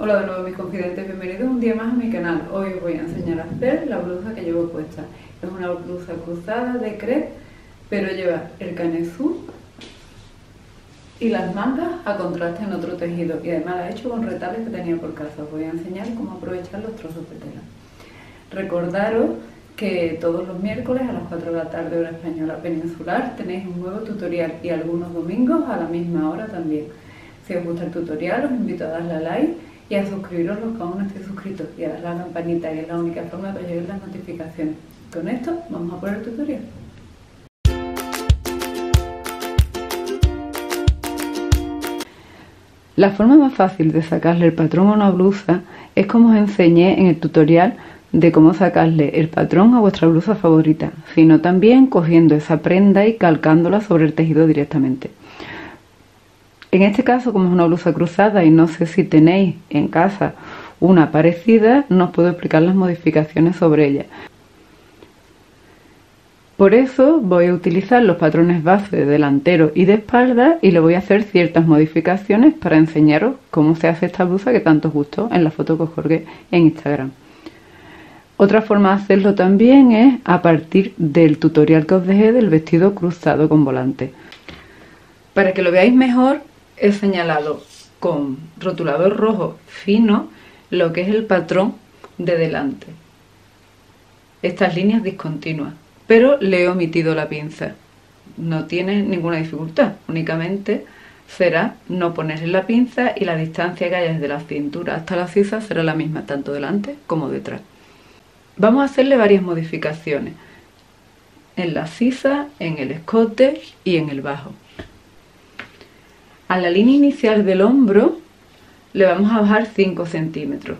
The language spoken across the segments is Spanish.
Hola de nuevo mis confidentes, bienvenidos un día más a mi canal. Hoy os voy a enseñar a hacer la blusa que llevo puesta. Es una blusa cruzada de crepe, pero lleva el canesú y las mangas a contraste en otro tejido. Y además la he hecho con retales que tenía por casa. Os voy a enseñar cómo aprovechar los trozos de tela. Recordaros que todos los miércoles a las 4 de la tarde hora española peninsular tenéis un nuevo tutorial y algunos domingos a la misma hora también. Si os gusta el tutorial os invito a darle a like y a suscribiros los que aún no estéis suscritos y a darle a la campanita que es la única forma de lleguen las notificaciones. Con esto vamos a por el tutorial. La forma más fácil de sacarle el patrón a una blusa es como os enseñé en el tutorial de cómo sacarle el patrón a vuestra blusa favorita, sino también cogiendo esa prenda y calcándola sobre el tejido directamente. En este caso, como es una blusa cruzada y no sé si tenéis en casa una parecida, no os puedo explicar las modificaciones sobre ella. Por eso voy a utilizar los patrones base de delantero y de espalda y le voy a hacer ciertas modificaciones para enseñaros cómo se hace esta blusa que tanto os gustó en la foto que os colgué en Instagram. Otra forma de hacerlo también es a partir del tutorial que os dejé del vestido cruzado con volante. Para que lo veáis mejor, he señalado con rotulador rojo fino lo que es el patrón de delante. Estas líneas discontinuas, pero le he omitido la pinza. No tiene ninguna dificultad, únicamente será no ponerle la pinza y la distancia que haya desde la cintura hasta la sisa será la misma tanto delante como detrás. Vamos a hacerle varias modificaciones en la sisa, en el escote y en el bajo. A la línea inicial del hombro le vamos a bajar 5 centímetros.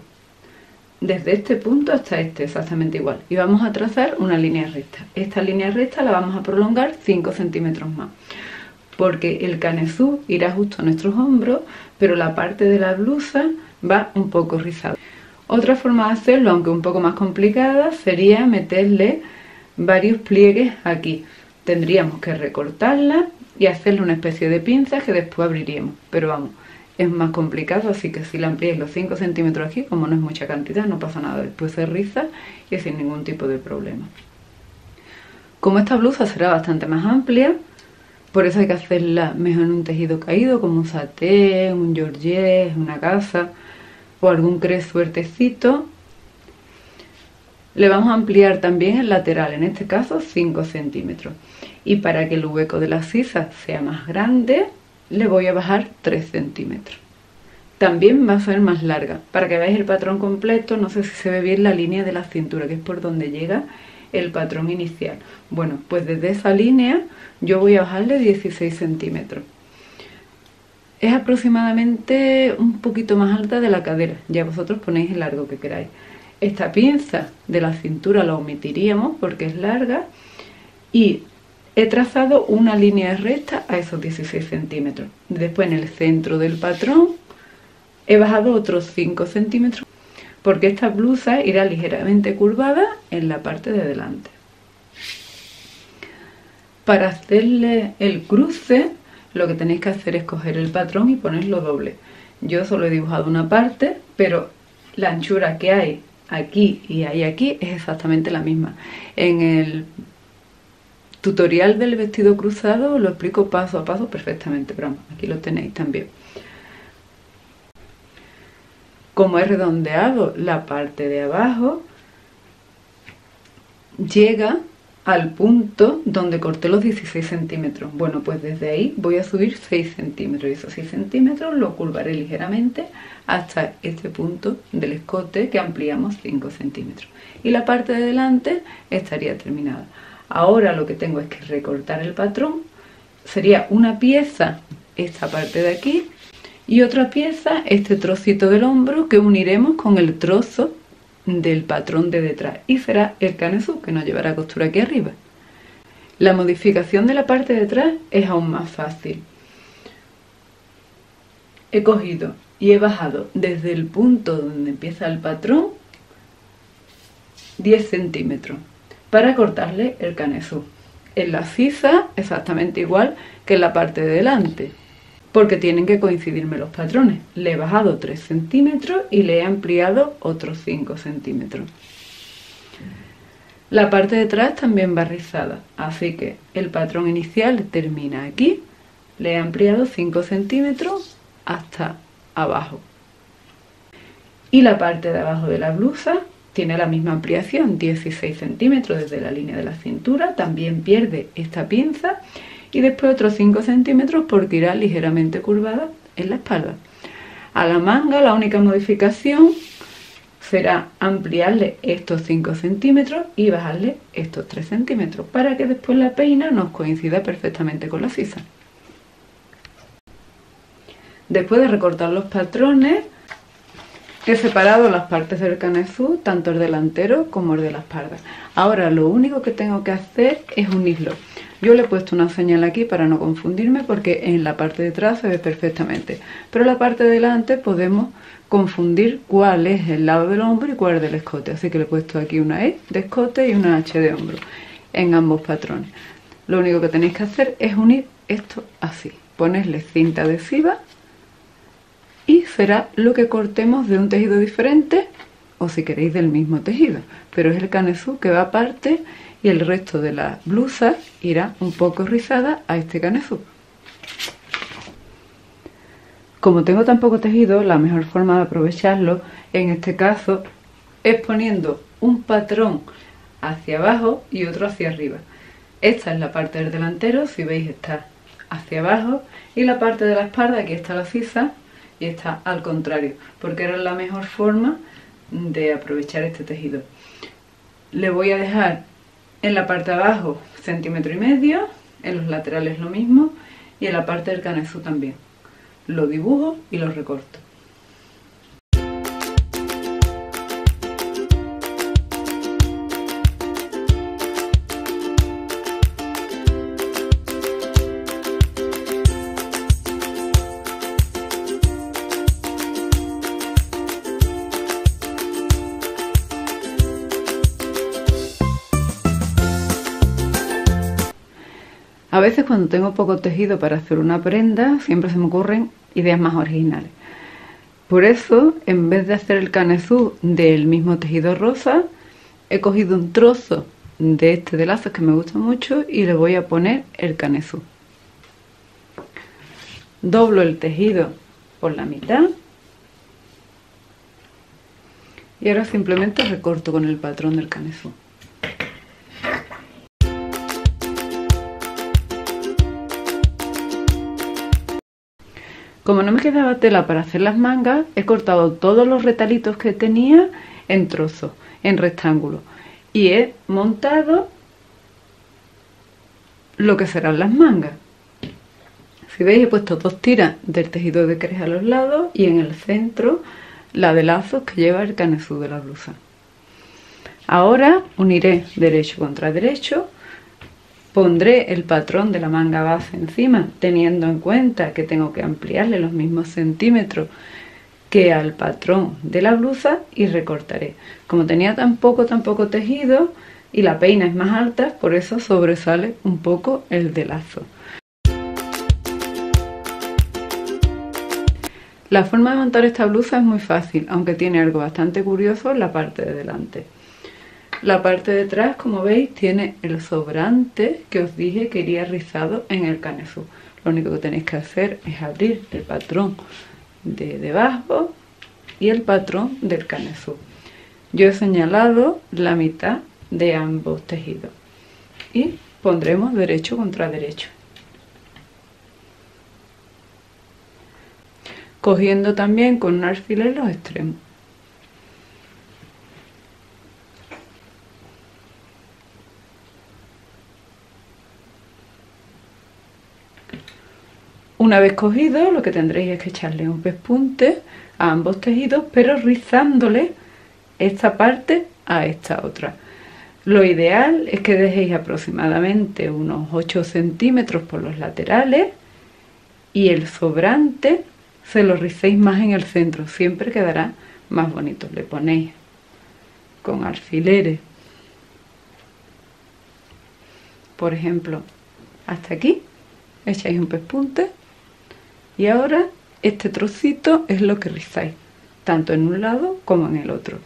Desde este punto hasta este, exactamente igual. Y vamos a trazar una línea recta. Esta línea recta la vamos a prolongar 5 centímetros más. Porque el canesú irá justo a nuestros hombros, pero la parte de la blusa va un poco rizada. Otra forma de hacerlo, aunque un poco más complicada, sería meterle varios pliegues aquí. Tendríamos que recortarla y hacerle una especie de pinza que después abriríamos. Pero vamos, es más complicado, así que si la ampliáis los 5 centímetros aquí, como no es mucha cantidad, no pasa nada, después se riza y sin ningún tipo de problema. Como esta blusa será bastante más amplia, por eso hay que hacerla mejor en un tejido caído, como un satén, un georgette, una casa o algún crez suertecito. Le vamos a ampliar también el lateral, en este caso 5 centímetros. Y para que el hueco de la sisa sea más grande le voy a bajar 3 centímetros. También va a ser más larga. Para que veáis el patrón completo no sé si se ve bien la línea de la cintura que es por donde llega el patrón inicial. Bueno pues desde esa línea yo voy a bajarle 16 centímetros. Es aproximadamente un poquito más alta de la cadera. Ya vosotros ponéis el largo que queráis esta pinza de la cintura la omitiríamos porque es larga y he trazado una línea recta a esos 16 centímetros. Después en el centro del patrón he bajado otros 5 centímetros porque esta blusa irá ligeramente curvada en la parte de delante. Para hacerle el cruce lo que tenéis que hacer es coger el patrón y ponerlo doble. Yo solo he dibujado una parte, pero la anchura que hay aquí y hay aquí es exactamente la misma. En el tutorial del vestido cruzado lo explico paso a paso perfectamente, pero aquí lo tenéis también. Como he redondeado la parte de abajo, llega al punto donde corté los 16 centímetros. Bueno, pues desde ahí voy a subir 6 centímetros y esos 6 centímetros lo curvaré ligeramente hasta este punto del escote que ampliamos 5 centímetros. Y la parte de delante estaría terminada. Ahora lo que tengo es que recortar el patrón. Sería una pieza, esta parte de aquí, y otra pieza, este trocito del hombro que uniremos con el trozo del patrón de detrás y será el canesú que nos llevará costura aquí arriba. La modificación de la parte de atrás es aún más fácil. He cogido y he bajado desde el punto donde empieza el patrón 10 centímetros para cortarle el canesú. En la sisa exactamente igual que en la parte de delante. Porque tienen que coincidirme los patrones. Le he bajado 3 centímetros y le he ampliado otros 5 centímetros. La parte de atrás también va rizada, así que el patrón inicial termina aquí. Le he ampliado 5 centímetros hasta abajo. Y la parte de abajo de la blusa tiene la misma ampliación, 16 centímetros desde la línea de la cintura. También pierde esta pinza y después otros 5 centímetros porque irá ligeramente curvada en la espalda. A la manga la única modificación será ampliarle estos 5 centímetros y bajarle estos 3 centímetros para que después la peina nos coincida perfectamente con la sisa. Después de recortar los patrones, he separado las partes del canezú, tanto el delantero como el de la espalda. Ahora lo único que tengo que hacer es unirlo. Yo le he puesto una señal aquí para no confundirme porque en la parte de atrás se ve perfectamente. Pero en la parte de delante podemos confundir cuál es el lado del hombro y cuál es del escote. Así que le he puesto aquí una E de escote y una H de hombro en ambos patrones. Lo único que tenéis que hacer es unir esto así. Ponerle cinta adhesiva y será lo que cortemos de un tejido diferente o si queréis del mismo tejido. Pero es el canesú que va aparte y el resto de la blusa irá un poco rizada a este canesú. Como tengo tan poco tejido, la mejor forma de aprovecharlo en este caso es poniendo un patrón hacia abajo y otro hacia arriba. Esta es la parte del delantero, si veis está hacia abajo y la parte de la espalda, aquí está la sisa y está al contrario, porque era la mejor forma de aprovechar este tejido. Le voy a dejar en la parte de abajo centímetro y medio, en los laterales lo mismo y en la parte del canesú también lo dibujo y lo recorto. A veces cuando tengo poco tejido para hacer una prenda, siempre se me ocurren ideas más originales. Por eso, en vez de hacer el canesú del mismo tejido rosa, he cogido un trozo de este de lazos que me gusta mucho y le voy a poner el canesú. Doblo el tejido por la mitad y ahora simplemente recorto con el patrón del canesú. Como no me quedaba tela para hacer las mangas, he cortado todos los retalitos que tenía en trozos, en rectángulos. Y he montado lo que serán las mangas. Si veis he puesto dos tiras del tejido de cres a los lados y en el centro la de lazos que lleva el canesú de la blusa. Ahora uniré derecho contra derecho Pondré el patrón de la manga base encima, teniendo en cuenta que tengo que ampliarle los mismos centímetros que al patrón de la blusa y recortaré. Como tenía tan poco, tan poco tejido y la peina es más alta, por eso sobresale un poco el de lazo. La forma de montar esta blusa es muy fácil, aunque tiene algo bastante curioso en la parte de delante. La parte de atrás, como veis, tiene el sobrante que os dije que iría rizado en el canesú. Lo único que tenéis que hacer es abrir el patrón de debajo y el patrón del canesú. Yo he señalado la mitad de ambos tejidos y pondremos derecho contra derecho. Cogiendo también con un alfiler los extremos. Una vez cogido, lo que tendréis es que echarle un pespunte a ambos tejidos, pero rizándole esta parte a esta otra. Lo ideal es que dejéis aproximadamente unos 8 centímetros por los laterales y el sobrante se lo ricéis más en el centro, siempre quedará más bonito. Le ponéis con alfileres, por ejemplo, hasta aquí, echáis un pespunte Y ahora este trocito es lo que rizáis, tanto en un lado como en el otro.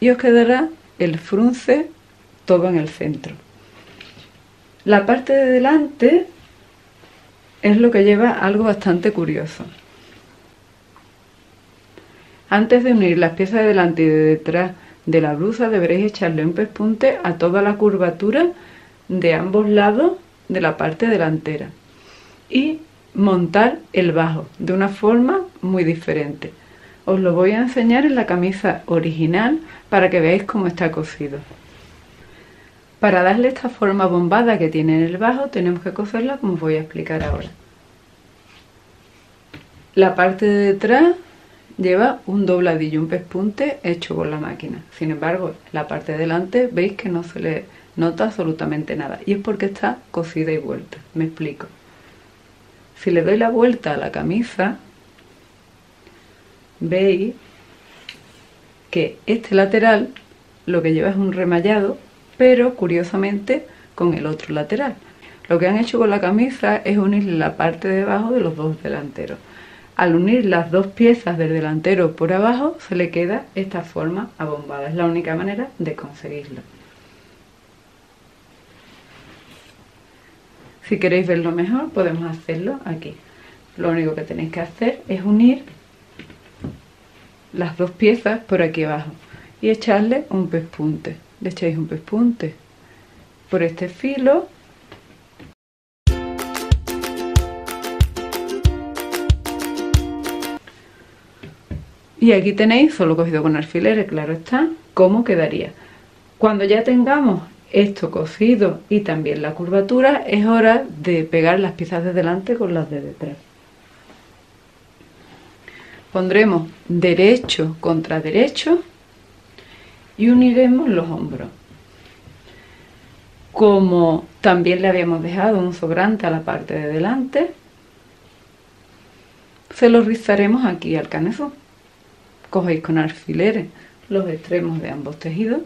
Y os quedará el frunce todo en el centro. La parte de delante es lo que lleva algo bastante curioso. Antes de unir las piezas de delante y de detrás de la blusa deberéis echarle un pespunte a toda la curvatura de ambos lados de la parte delantera y montar el bajo de una forma muy diferente. Os lo voy a enseñar en la camisa original para que veáis cómo está cosido. Para darle esta forma bombada que tiene en el bajo tenemos que coserla como os voy a explicar ahora. La parte de detrás lleva un dobladillo, un pespunte hecho con la máquina. Sin embargo, la parte de delante veis que no se le nota absolutamente nada. Y es porque está cosida y vuelta. Me explico. Si le doy la vuelta a la camisa, veis que este lateral lo que lleva es un remallado, pero curiosamente con el otro lateral. Lo que han hecho con la camisa es unir la parte de abajo de los dos delanteros. Al unir las dos piezas del delantero por abajo se le queda esta forma abombada. Es la única manera de conseguirlo. Si queréis verlo mejor podemos hacerlo aquí. Lo único que tenéis que hacer es unir las dos piezas por aquí abajo y echarle un pespunte. Le echáis un pespunte por este filo Y aquí tenéis, solo cogido con alfileres, claro está, cómo quedaría. Cuando ya tengamos esto cosido y también la curvatura, es hora de pegar las piezas de delante con las de detrás. Pondremos derecho contra derecho y uniremos los hombros. Como también le habíamos dejado un sobrante a la parte de delante, se lo rizaremos aquí al canezo cogéis con alfileres los extremos de ambos tejidos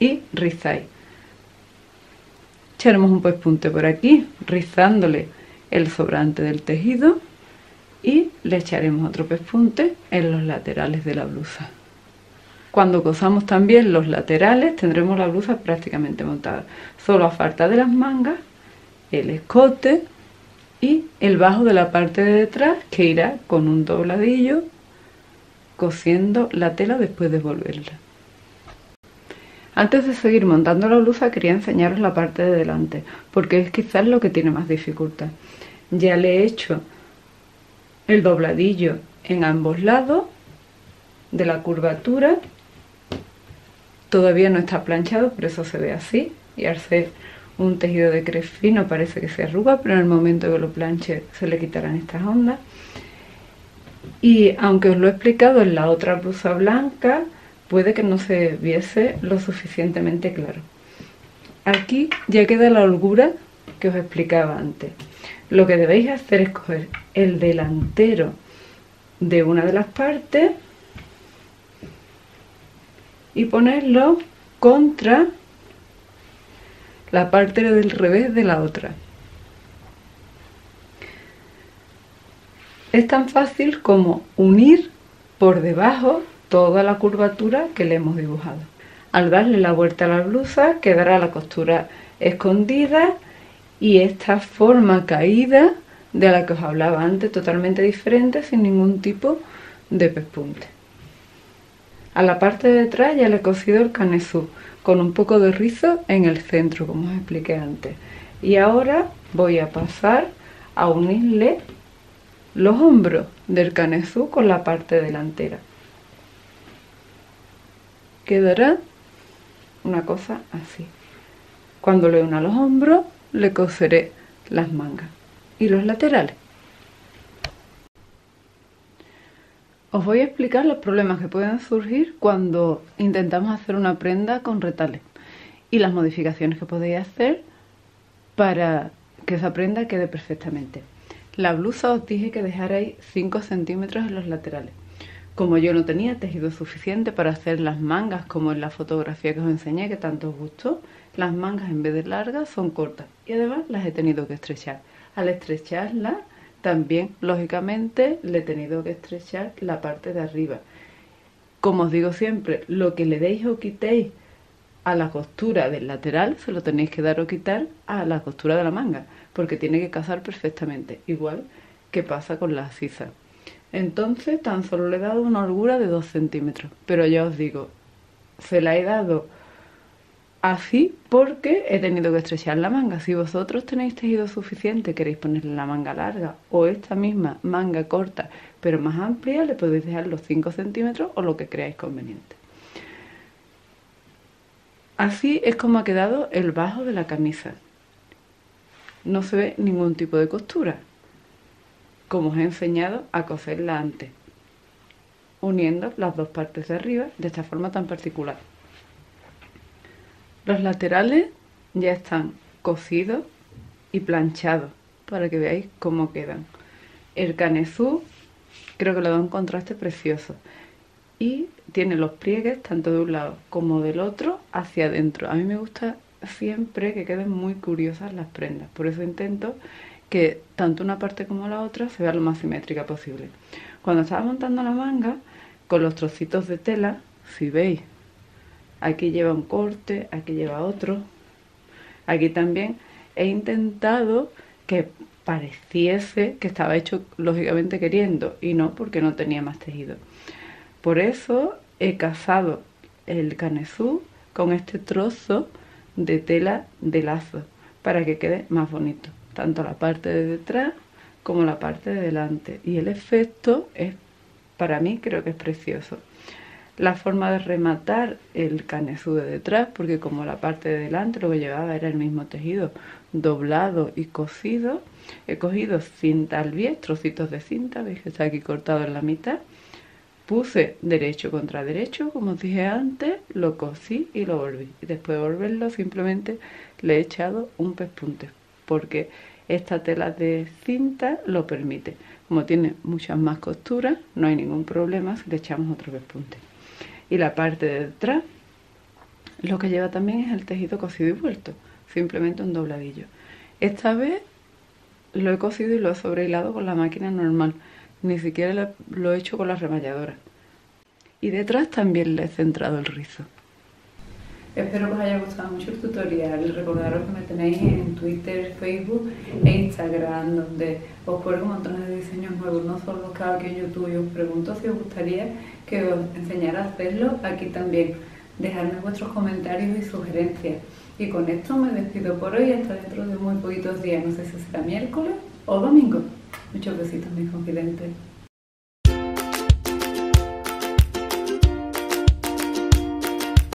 y rizáis. Echaremos un pespunte por aquí, rizándole el sobrante del tejido y le echaremos otro pespunte en los laterales de la blusa. Cuando cosamos también los laterales tendremos la blusa prácticamente montada. Solo a falta de las mangas el escote y el bajo de la parte de detrás que irá con un dobladillo cosiendo la tela después de volverla. Antes de seguir montando la blusa quería enseñaros la parte de delante porque es quizás lo que tiene más dificultad. Ya le he hecho el dobladillo en ambos lados de la curvatura. Todavía no está planchado, por eso se ve así y al ser un tejido de crepes fino parece que se arruga, pero en el momento que lo planche se le quitarán estas ondas. Y aunque os lo he explicado en la otra blusa blanca, puede que no se viese lo suficientemente claro. Aquí ya queda la holgura que os explicaba antes. Lo que debéis hacer es coger el delantero de una de las partes y ponerlo contra la parte del revés de la otra. Es tan fácil como unir por debajo toda la curvatura que le hemos dibujado. Al darle la vuelta a la blusa quedará la costura escondida y esta forma caída de la que os hablaba antes totalmente diferente sin ningún tipo de pespunte. A la parte de detrás ya le he cosido el canesú con un poco de rizo en el centro, como os expliqué antes. Y ahora voy a pasar a unirle los hombros del canesú con la parte delantera. Quedará una cosa así. Cuando le una los hombros, le coseré las mangas y los laterales. Os voy a explicar los problemas que pueden surgir cuando intentamos hacer una prenda con retales y las modificaciones que podéis hacer para que esa prenda quede perfectamente. La blusa os dije que dejarais 5 centímetros en los laterales. Como yo no tenía tejido suficiente para hacer las mangas como en la fotografía que os enseñé, que tanto os gustó, las mangas en vez de largas son cortas y además las he tenido que estrechar. Al estrecharlas también lógicamente le he tenido que estrechar la parte de arriba. Como os digo siempre, lo que le deis o quitéis a la costura del lateral se lo tenéis que dar o quitar a la costura de la manga porque tiene que casar perfectamente, igual que pasa con la sisa. Entonces tan solo le he dado una holgura de 2 centímetros, pero ya os digo, se la he dado así porque he tenido que estrechar la manga. Si vosotros tenéis tejido suficiente, queréis ponerle la manga larga o esta misma manga corta pero más amplia, le podéis dejar los 5 centímetros o lo que creáis conveniente. Así es como ha quedado el bajo de la camisa. No se ve ningún tipo de costura, como os he enseñado a coserla antes, uniendo las dos partes de arriba de esta forma tan particular. Los laterales ya están cosidos y planchados para que veáis cómo quedan. El canesú creo que le da un contraste precioso y tiene los pliegues tanto de un lado como del otro hacia adentro. A mí me gusta siempre que queden muy curiosas las prendas, por eso intento que tanto una parte como la otra se vea lo más simétrica posible. Cuando estaba montando la manga, con los trocitos de tela, si veis, aquí lleva un corte, aquí lleva otro, aquí también he intentado que pareciese que estaba hecho lógicamente queriendo y no porque no tenía más tejido. Por eso he casado el canesú con este trozo de tela de lazo para que quede más bonito, tanto la parte de detrás como la parte de delante. Y el efecto es, para mí, creo que es precioso. La forma de rematar el canesú de detrás, porque como la parte de delante lo que llevaba era el mismo tejido doblado y cosido, he cogido cinta al bies, trocitos de cinta, veis que está aquí cortado en la mitad, puse derecho contra derecho, como os dije antes, lo cosí y lo volví. Y después de volverlo simplemente le he echado un pespunte, porque esta tela de cinta lo permite. Como tiene muchas más costuras, no hay ningún problema si le echamos otro pespunte. Y la parte de detrás, lo que lleva también es el tejido cosido y vuelto, simplemente un dobladillo. Esta vez lo he cosido y lo he sobrehilado con la máquina normal ni siquiera lo he hecho con la remalladora. Y detrás también le he centrado el rizo. Espero que os haya gustado mucho el tutorial. Recordaros que me tenéis en Twitter, Facebook e Instagram, donde os cuelgo montones de diseños nuevos, no solo los que en YouTube. Y os pregunto si os gustaría que os enseñara a hacerlo aquí también. Dejadme vuestros comentarios y sugerencias. Y con esto me despido por hoy hasta dentro de muy poquitos días. No sé si será miércoles o domingo. Muchos besitos, mis confidentes.